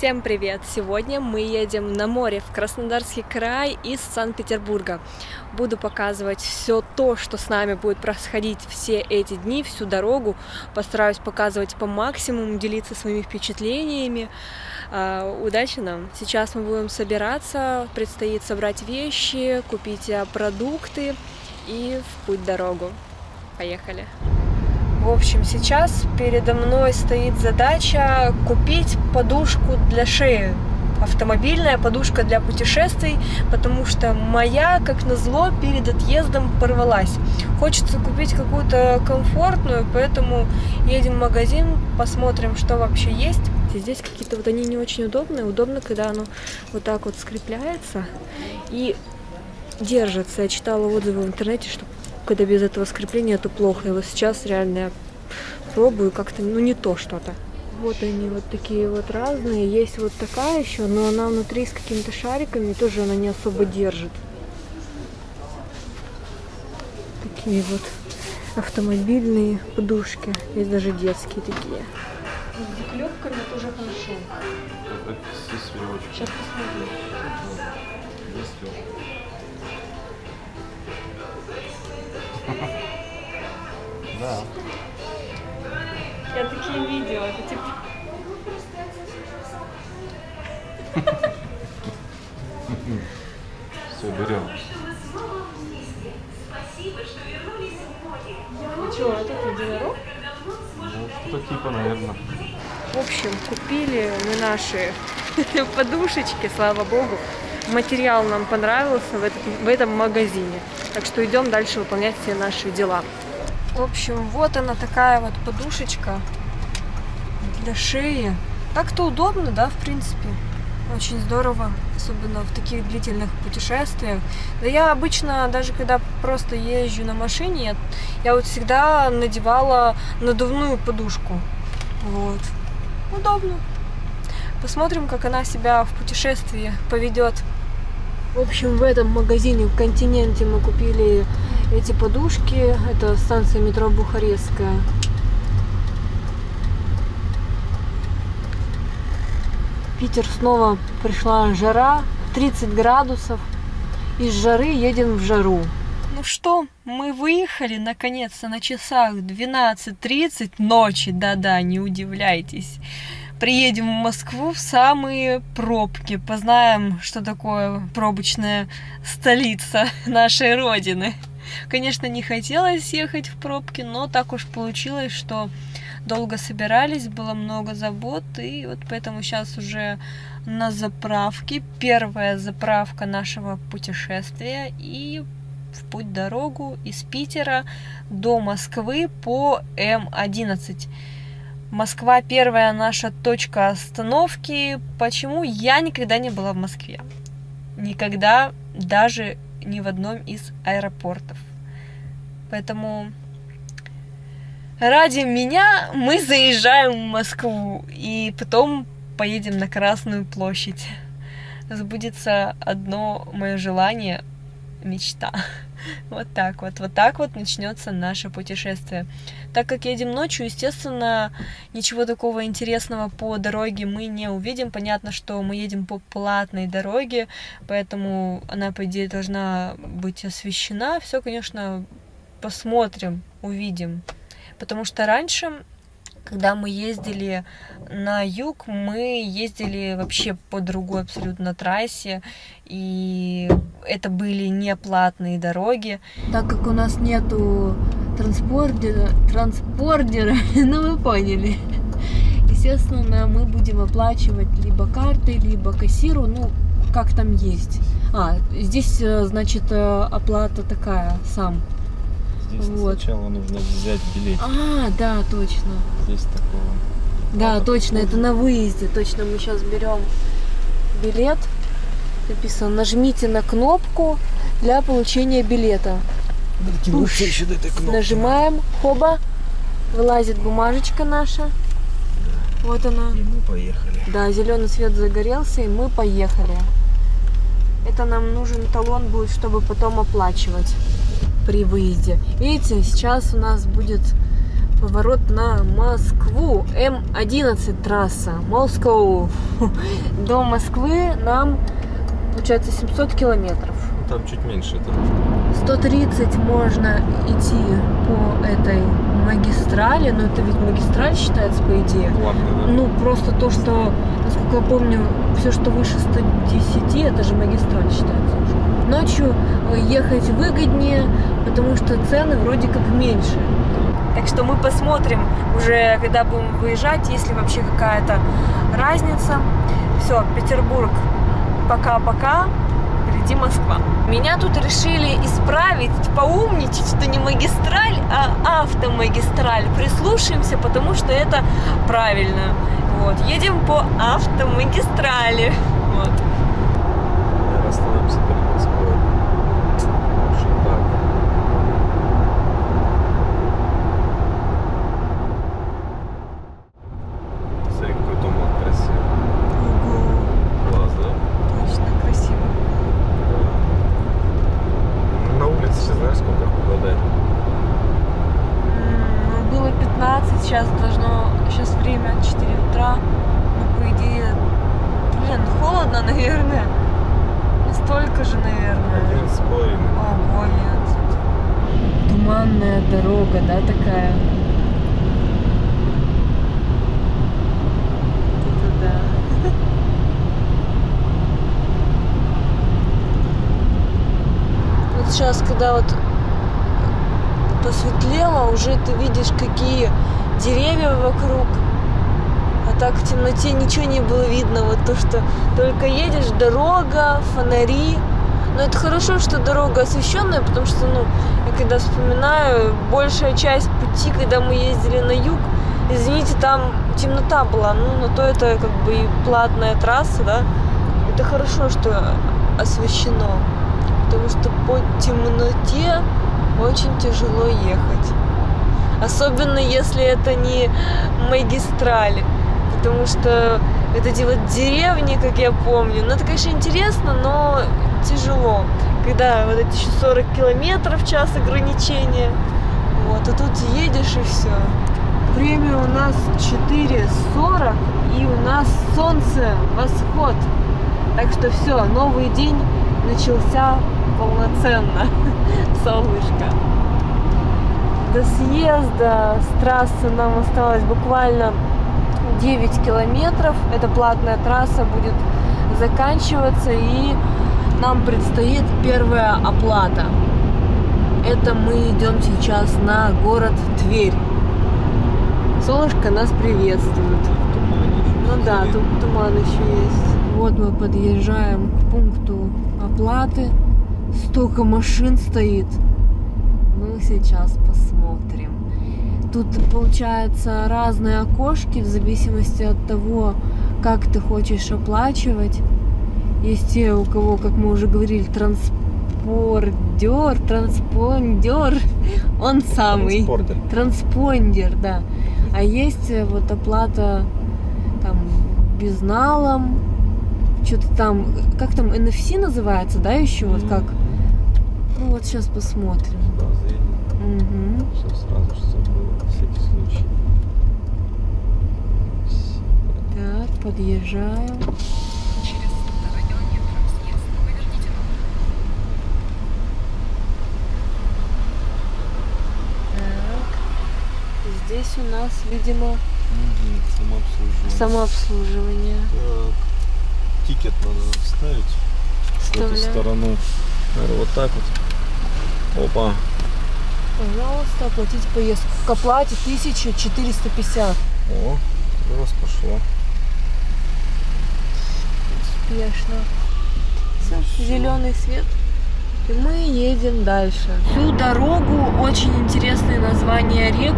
Всем привет! Сегодня мы едем на море в Краснодарский край из Санкт-Петербурга. Буду показывать все то, что с нами будет происходить все эти дни, всю дорогу. Постараюсь показывать по максимуму, делиться своими впечатлениями. А, удачи нам! Сейчас мы будем собираться, предстоит собрать вещи, купить продукты и в путь дорогу. Поехали! В общем, сейчас передо мной стоит задача купить подушку для шеи. Автомобильная подушка для путешествий, потому что моя, как назло, перед отъездом порвалась. Хочется купить какую-то комфортную, поэтому едем в магазин, посмотрим, что вообще есть. Здесь какие-то вот они не очень удобные. Удобно, когда оно вот так вот скрепляется и держится. Я читала отзывы в интернете, что когда без этого скрепления, то плохо. И вот сейчас реально я пробую как-то, ну не то что-то. Вот они вот такие вот разные. Есть вот такая еще, но она внутри с какими-то шариками, тоже она не особо держит. Такие вот автомобильные подушки. Есть даже детские такие. С заклепками тоже хорошо. Сейчас посмотрим. Да. Я такие видео, это типа... Все, берем. Что, это единорог? Ну, что-то типа, наверное. В общем, купили мы наши подушечки, слава богу. Материал нам понравился в, этот, в этом магазине. Так что идем дальше выполнять все наши дела. В общем, вот она такая вот подушечка для шеи. Так-то удобно, да, в принципе. Очень здорово, особенно в таких длительных путешествиях. Да я обычно, даже когда просто езжу на машине, я, я вот всегда надевала надувную подушку. Вот. Удобно. Посмотрим, как она себя в путешествии поведет. В общем, в этом магазине в континенте мы купили эти подушки. Это станция метро Бухарестская. Питер снова пришла жара, 30 градусов. Из жары едем в жару. Ну что, мы выехали наконец-то на часах 12.30 ночи. Да-да, не удивляйтесь. Приедем в Москву в самые пробки. Познаем, что такое пробочная столица нашей Родины. Конечно, не хотелось ехать в пробки, но так уж получилось, что долго собирались, было много забот, и вот поэтому сейчас уже на заправке. Первая заправка нашего путешествия и в путь дорогу из Питера до Москвы по М11. Москва первая наша точка остановки. Почему я никогда не была в Москве? Никогда, даже ни в одном из аэропортов. Поэтому ради меня мы заезжаем в Москву и потом поедем на Красную площадь. Сбудется одно мое желание, мечта. Вот так вот, вот так вот начнется наше путешествие. Так как едем ночью, естественно, ничего такого интересного по дороге мы не увидим. Понятно, что мы едем по платной дороге, поэтому она, по идее, должна быть освещена. Все, конечно, посмотрим, увидим. Потому что раньше, когда мы ездили на юг, мы ездили вообще по другой абсолютно трассе, и это были неплатные дороги. Так как у нас нету транспордера, транспордера, ну вы поняли. Естественно, мы будем оплачивать либо картой, либо кассиру, ну, как там есть. А, здесь, э, значит, э, оплата такая, сам Здесь вот. сначала нужно взять билет. А, да, точно. Здесь такого. Да, вот точно, это на выезде. Точно, мы сейчас берем билет. Написано, нажмите на кнопку для получения билета. Дотянуться еще до этой кнопки. Нажимаем, хоба, вылазит бумажечка наша. Да. Вот она. И мы поехали. Да, зеленый свет загорелся, и мы поехали. Это нам нужен талон будет, чтобы потом оплачивать при выезде. Видите, сейчас у нас будет поворот на Москву. М11 трасса. Москва. До Москвы нам, получается, 700 километров. Там чуть меньше. Это 130 можно идти по этой магистрали, но это ведь магистраль считается, по идее. плавно, да? Ну, просто то, что, насколько я помню, все, что выше 110, это же магистраль считается уже. Ночью э, ехать выгоднее, потому что цены вроде как меньше. Так что мы посмотрим уже, когда будем выезжать, есть ли вообще какая-то разница. Все, Петербург, пока-пока, впереди Москва. Меня тут решили исправить, поумничать, что не магистраль, а автомагистраль. Прислушаемся, потому что это правильно. Вот, едем по автомагистрали. Вот. Наверное, остановимся перед Москвой. Очень так. Смотри, какой туман красивый. Класс, да? Точно красиво. Ну, На улице сейчас знаешь, сколько погода? Ну, было 15, сейчас должно, сейчас время 4 утра. Ну, по идее, блин, холодно, наверное. Настолько же, наверное. Один с половиной. Ого, нет. Туманная дорога, да, такая? Это да. Вот сейчас, когда вот посветлело, уже ты видишь, какие деревья вокруг. А так в темноте ничего не было видно. Вот то, что только едешь, дорога, фонари. Но это хорошо, что дорога освещенная, потому что, ну, я когда вспоминаю, большая часть пути, когда мы ездили на юг, извините, там темнота была. Ну, на то это как бы и платная трасса, да. Это хорошо, что освещено. Потому что по темноте очень тяжело ехать. Особенно если это не магистраль. Потому что вот эти вот деревни, как я помню, ну это, конечно, интересно, но тяжело. Когда вот эти еще 40 километров в час ограничения. Вот, а тут едешь и все. Время у нас 4.40 и у нас солнце, восход. Так что все, новый день начался полноценно. Солнышко. До съезда с трассы нам осталось буквально 9 километров. Эта платная трасса будет заканчиваться и нам предстоит первая оплата. Это мы идем сейчас на город Тверь. Солнышко нас приветствует. Ну да, тут туман еще есть. Вот мы подъезжаем к пункту оплаты. Столько машин стоит. Ну, сейчас посмотрим. Тут получается разные окошки в зависимости от того, как ты хочешь оплачивать. Есть те, у кого, как мы уже говорили, транспордер, транспондер, он самый. Транспортер. Транспондер, да. А есть э, вот оплата там безналом, что-то там, как там NFC называется, да, еще вот Мгм. как? Ну вот сейчас посмотрим. Мгм. Все сразу же забыл, на всякий случай. Так, подъезжаем. Через полтора километра съезд. Поверните Так. Здесь у нас, видимо, Мгм, Самообслуживание. самообслуживание. Так. Тикет надо вставить в эту сторону. Наверное, вот так вот. Опа. Пожалуйста, оплатить поездку. К оплате 1450. О, раз пошло. Успешно. Все, зеленый свет. И мы едем дальше. Всю дорогу очень интересные названия рек.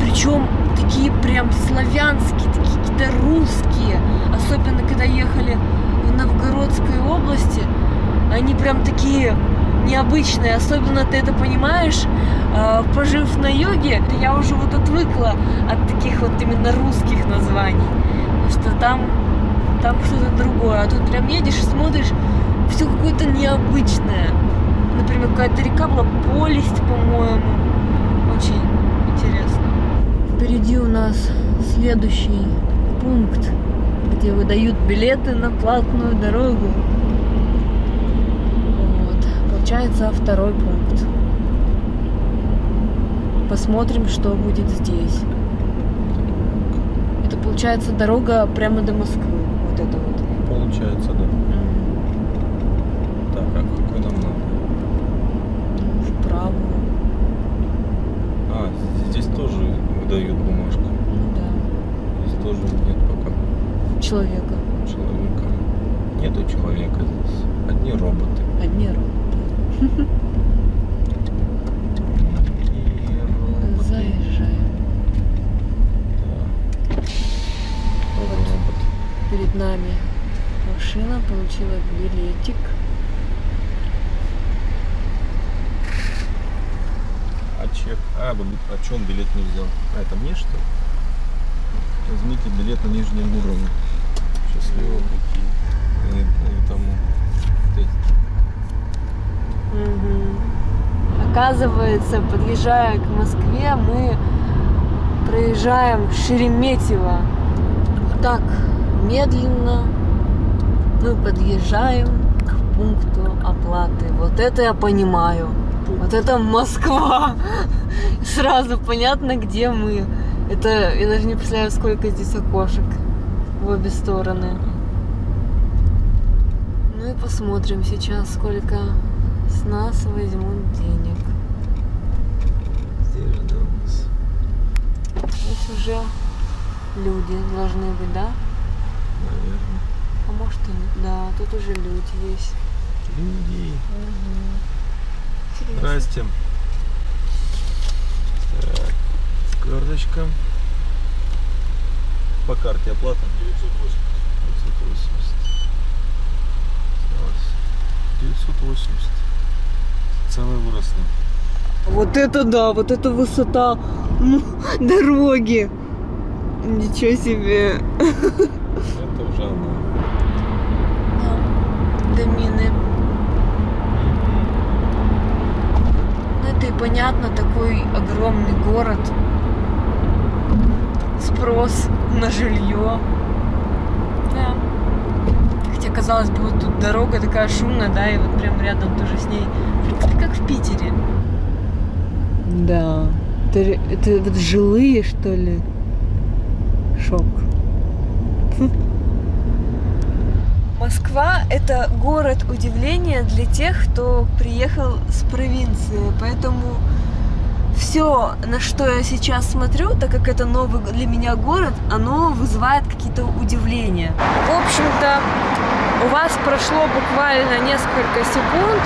Причем такие прям славянские, такие какие-то русские. Особенно когда ехали в Новгородской области. Они прям такие необычные. Особенно ты это понимаешь, э, пожив на юге, я уже вот отвыкла от таких вот именно русских названий. Что там там что-то другое. А тут прям едешь и смотришь, все какое-то необычное. Например, какая-то река была Полесть, по-моему. Очень интересно. Впереди у нас следующий пункт, где выдают билеты на платную дорогу. Вот. Получается второй пункт. Посмотрим, что будет здесь. Это получается дорога прямо до Москвы. Вот это вот. Получается, да. М, Так, а какой нам надо? Вправо. А, здесь тоже выдают бумажку. Ну да. Здесь тоже нет пока Человека. человека. Нету человека здесь. Одни роботы. Одни роботы. Перед нами машина получила билетик. А чек? А, б- а он билет не взял? А, это мне что ли? Возьмите билет на нижнем уровне. Счастливо пути. Или тому. Эти. Оказывается, подъезжая к Москве, мы проезжаем Шереметьево. Так медленно мы подъезжаем к пункту оплаты. Вот это я понимаю. Вот это Москва. Сразу понятно, где мы. Это я даже не представляю, сколько здесь окошек в обе стороны. Ну и посмотрим сейчас, сколько с нас возьмут денег. Здесь же, нас. Здесь уже люди должны быть, да? Наверное. А может и нет. Да, тут уже люди есть. Люди. Интересно. Здрасте. Так, карточка. По карте оплата 980. 980. 980. Целый выросли. Вот это да, вот это высота дороги. Ничего себе. Это уже она. Домины. Ну это и понятно, такой огромный город. Спрос на жилье. Да. Хотя, казалось бы, вот тут дорога такая шумная, да, и вот прям рядом тоже с ней. Как в Питере. Да. Это, это вот жилые, что ли? Шок. Москва – это город удивления для тех, кто приехал с провинции. Поэтому все, на что я сейчас смотрю, так как это новый для меня город, оно вызывает какие-то удивления. В общем-то, у вас прошло буквально несколько секунд,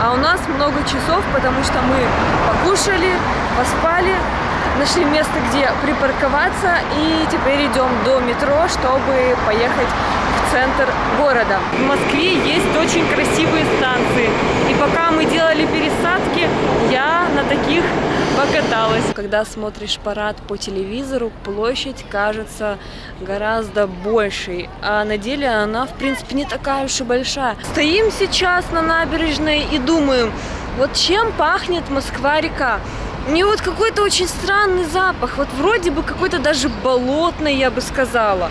а у нас много часов, потому что мы покушали, поспали, нашли место, где припарковаться, и теперь идем до метро, чтобы поехать в центр города. В Москве есть очень красивые станции, и пока мы делали пересадки, я на таких покаталась. Когда смотришь парад по телевизору, площадь кажется гораздо большей, а на деле она, в принципе, не такая уж и большая. Стоим сейчас на набережной и думаем, вот чем пахнет Москва-река? У нее вот какой-то очень странный запах, вот вроде бы какой-то даже болотный, я бы сказала.